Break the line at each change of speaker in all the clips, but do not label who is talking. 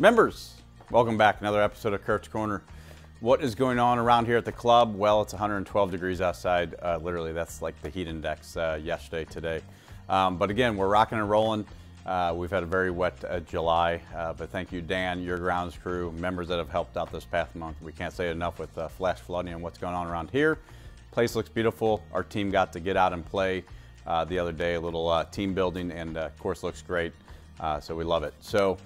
Members, welcome back. Another episode of Curt's Corner. What is going on around here at the club? Well, it's 112 degrees outside. Uh, literally, that's like the heat index uh, yesterday, today. Um, but again, we're rocking and rolling. Uh, we've had a very wet uh, July, uh, but thank you, Dan, your grounds crew, members that have helped out this past month. We can't say enough with uh, flash flooding and what's going on around here. Place looks beautiful. Our team got to get out and play the other day, a little team building, and course looks great. so we love it. So.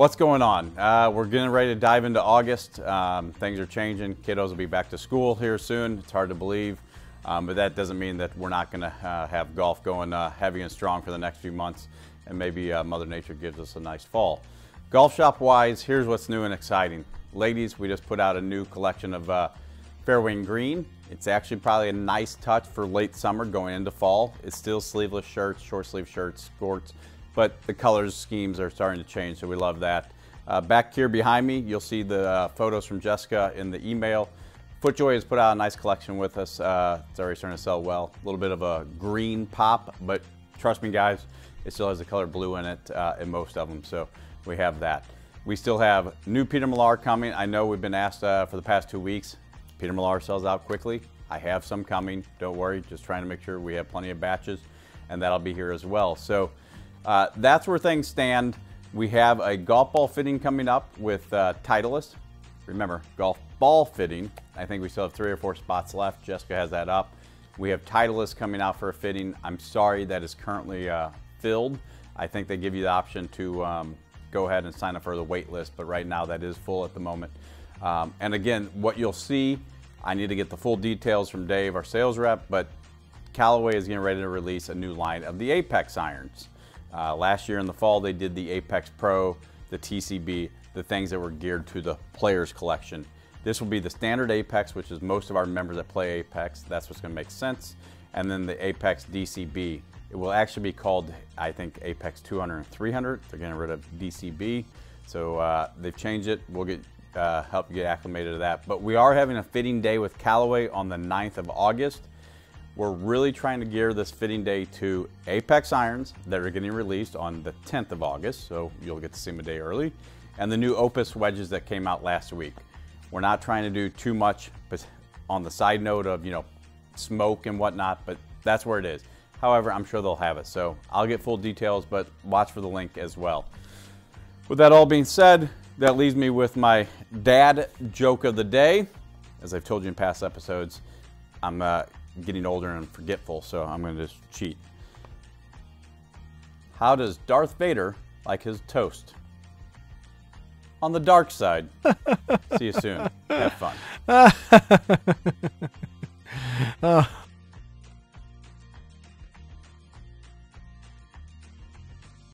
What's going on? Uh, we're getting ready to dive into August. Um, things are changing. Kiddos will be back to school here soon. It's hard to believe, um, but that doesn't mean that we're not going to uh, have golf going uh, heavy and strong for the next few months, and maybe uh, Mother Nature gives us a nice fall. Golf shop wise, here's what's new and exciting. Ladies, we just put out a new collection of uh, fairway and green. It's actually probably a nice touch for late summer going into fall. It's still sleeveless shirts, short sleeve shirts, skirts, but the colors schemes are starting to change, so we love that. Uh, back here behind me, you'll see the uh, photos from Jessica in the email. FootJoy has put out a nice collection with us. Uh, it's already starting to sell well. A little bit of a green pop, but trust me, guys, it still has the color blue in it uh, in most of them, so we have that. We still have new Peter Millar coming. I know we've been asked uh, for the past two weeks. Peter Millar sells out quickly. I have some coming. Don't worry. Just trying to make sure we have plenty of batches, and that'll be here as well. So uh, that's where things stand. We have a golf ball fitting coming up with uh, Titleist. Remember, golf ball fitting. I think we still have three or four spots left. Jessica has that up. We have Titleist coming out for a fitting. I'm sorry that is currently uh, filled. I think they give you the option to um, go ahead and sign up for the wait list, but right now that is full at the moment. Um, and again, what you'll see, I need to get the full details from Dave, our sales rep, but Callaway is getting ready to release a new line of the Apex irons. Uh, last year in the fall, they did the Apex Pro, the TCB, the things that were geared to the players collection. This will be the standard Apex, which is most of our members that play Apex. That's what's going to make sense. And then the Apex DCB. It will actually be called, I think, Apex 200 and 300. They're getting rid of DCB. So uh, they've changed it. We'll get uh, help you get acclimated to that. But we are having a fitting day with Callaway on the 9th of August. We're really trying to gear this fitting day to Apex irons that are getting released on the 10th of August, so you'll get to see them a day early, and the new Opus wedges that came out last week. We're not trying to do too much on the side note of, you know, smoke and whatnot, but that's where it is. However, I'm sure they'll have it, so I'll get full details, but watch for the link as well. With that all being said, that leaves me with my dad joke of the day. As I've told you in past episodes, I'm uh, getting older and forgetful, so I'm going to just cheat. How does Darth Vader like his toast? On the dark side. See you soon. Have fun. oh.